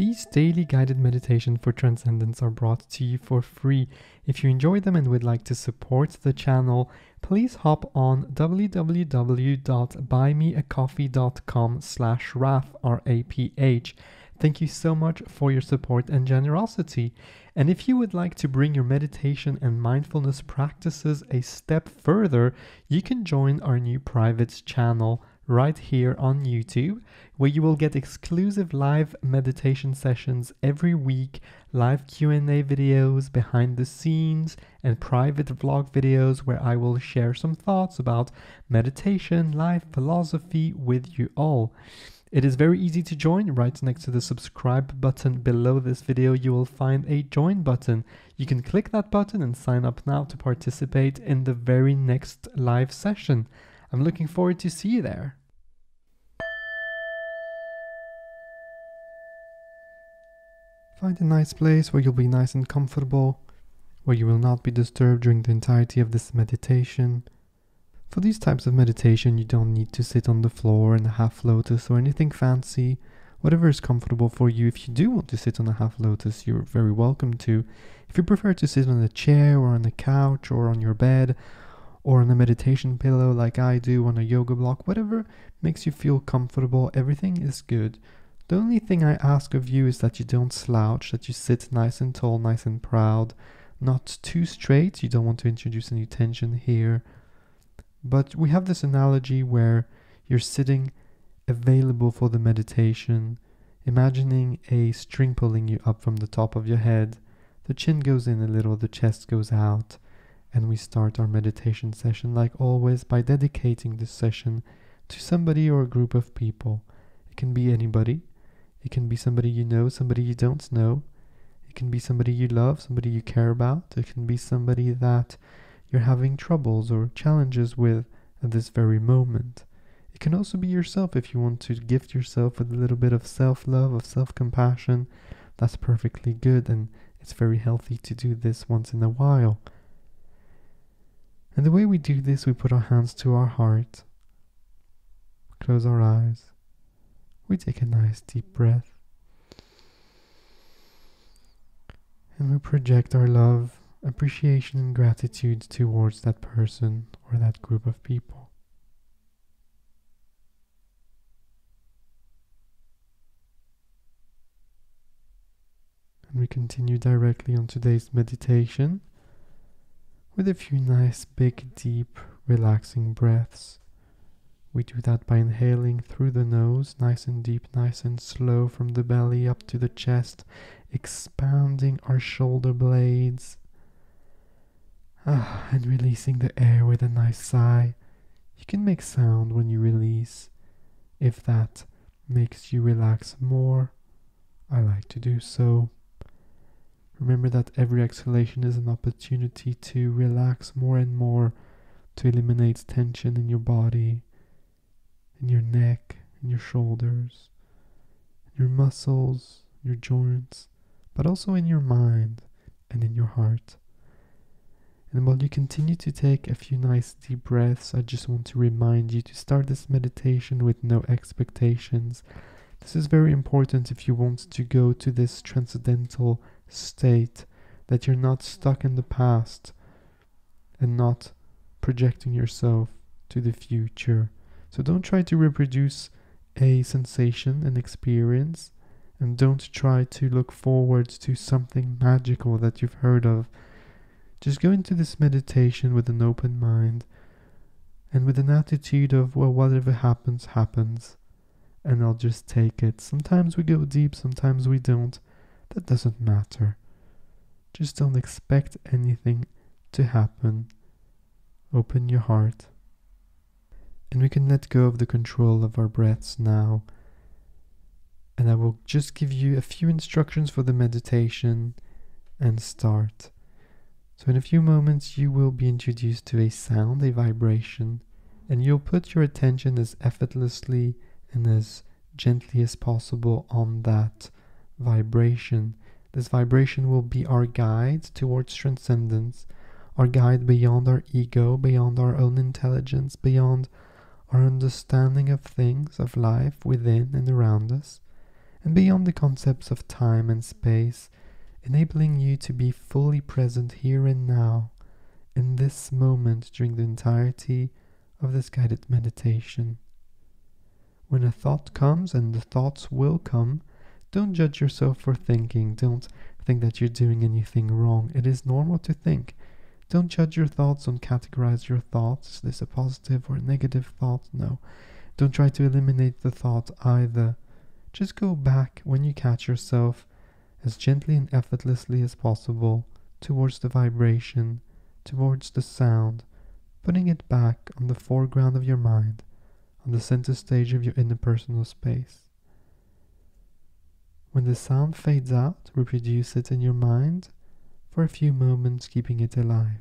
These daily guided meditations for transcendence are brought to you for free. If you enjoy them and would like to support the channel, please hop on www.buymeacoffee.com slash raph, R-A-P-H. Thank you so much for your support and generosity. And if you would like to bring your meditation and mindfulness practices a step further, you can join our new private channel right here on YouTube, where you will get exclusive live meditation sessions every week, live Q&A videos, behind the scenes, and private vlog videos where I will share some thoughts about meditation, life, philosophy with you all. It is very easy to join. Right next to the subscribe button below this video, you will find a join button. You can click that button and sign up now to participate in the very next live session. I'm looking forward to see you there. Find a nice place where you'll be nice and comfortable, where you will not be disturbed during the entirety of this meditation. For these types of meditation, you don't need to sit on the floor in a half lotus or anything fancy. Whatever is comfortable for you. If you do want to sit on a half lotus, you're very welcome to. If you prefer to sit on a chair or on a couch or on your bed or on a meditation pillow like I do on a yoga block, whatever makes you feel comfortable, everything is good. The only thing I ask of you is that you don't slouch, that you sit nice and tall, nice and proud, not too straight. You don't want to introduce any tension here. But we have this analogy where you're sitting available for the meditation, imagining a string pulling you up from the top of your head. The chin goes in a little, the chest goes out, and we start our meditation session like always by dedicating this session to somebody or a group of people. It can be anybody. It can be somebody you know, somebody you don't know. It can be somebody you love, somebody you care about. It can be somebody that you're having troubles or challenges with at this very moment. It can also be yourself if you want to gift yourself with a little bit of self love, of self compassion. That's perfectly good, and it's very healthy to do this once in a while. And the way we do this, we put our hands to our heart, close our eyes, we take a nice deep breath and we project our love, appreciation, and gratitude towards that person or that group of people. And we continue directly on today's meditation with a few nice, big, deep, relaxing breaths. We do that by inhaling through the nose, nice and deep, nice and slow from the belly up to the chest, expanding our shoulder blades. Ah, and releasing the air with a nice sigh. You can make sound when you release. If that makes you relax more, I like to do so. Remember that every exhalation is an opportunity to relax more and more, to eliminate tension in your body in your neck, in your shoulders, your muscles, your joints, but also in your mind and in your heart. And while you continue to take a few nice deep breaths, I just want to remind you to start this meditation with no expectations. This is very important if you want to go to this transcendental state, that you're not stuck in the past and not projecting yourself to the future so don't try to reproduce a sensation, an experience, and don't try to look forward to something magical that you've heard of. Just go into this meditation with an open mind and with an attitude of, well, whatever happens, happens, and I'll just take it. Sometimes we go deep, sometimes we don't. That doesn't matter. Just don't expect anything to happen. Open your heart. And we can let go of the control of our breaths now. And I will just give you a few instructions for the meditation and start. So, in a few moments, you will be introduced to a sound, a vibration, and you'll put your attention as effortlessly and as gently as possible on that vibration. This vibration will be our guide towards transcendence, our guide beyond our ego, beyond our own intelligence, beyond our understanding of things, of life within and around us, and beyond the concepts of time and space, enabling you to be fully present here and now, in this moment during the entirety of this guided meditation. When a thought comes, and the thoughts will come, don't judge yourself for thinking. Don't think that you're doing anything wrong. It is normal to think. Don't judge your thoughts, don't categorize your thoughts. Is this a positive or a negative thought? No. Don't try to eliminate the thought either. Just go back when you catch yourself as gently and effortlessly as possible towards the vibration, towards the sound, putting it back on the foreground of your mind, on the center stage of your interpersonal space. When the sound fades out, reproduce it in your mind for a few moments, keeping it alive.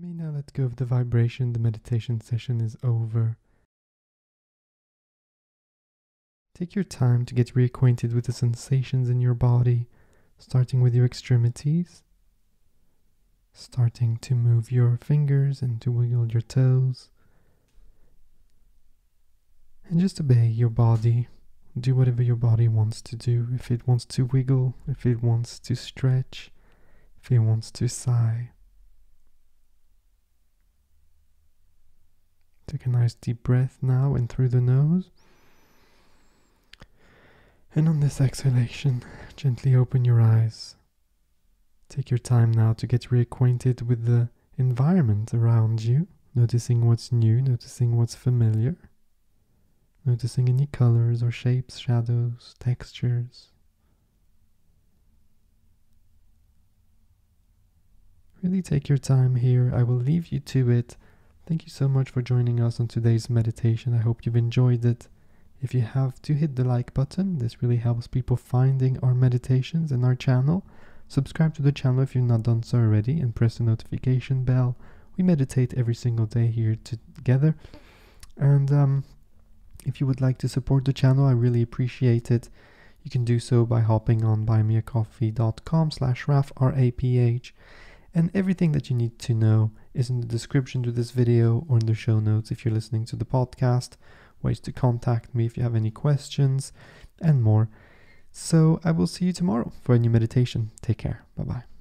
May now let go of the vibration. The meditation session is over. Take your time to get reacquainted with the sensations in your body, starting with your extremities, starting to move your fingers and to wiggle your toes. And just obey your body. Do whatever your body wants to do. If it wants to wiggle, if it wants to stretch, if it wants to sigh. Take a nice deep breath now in through the nose. And on this exhalation, gently open your eyes. Take your time now to get reacquainted with the environment around you, noticing what's new, noticing what's familiar, noticing any colors or shapes, shadows, textures. Really take your time here. I will leave you to it. Thank you so much for joining us on today's meditation. I hope you've enjoyed it. If you have to hit the like button, this really helps people finding our meditations and our channel. Subscribe to the channel if you've not done so already and press the notification bell. We meditate every single day here together. And um, if you would like to support the channel, I really appreciate it. You can do so by hopping on buymeacoffee.com slash raph, R-A-P-H. And everything that you need to know is in the description to this video or in the show notes if you're listening to the podcast, ways to contact me if you have any questions, and more. So I will see you tomorrow for a new meditation. Take care. Bye bye.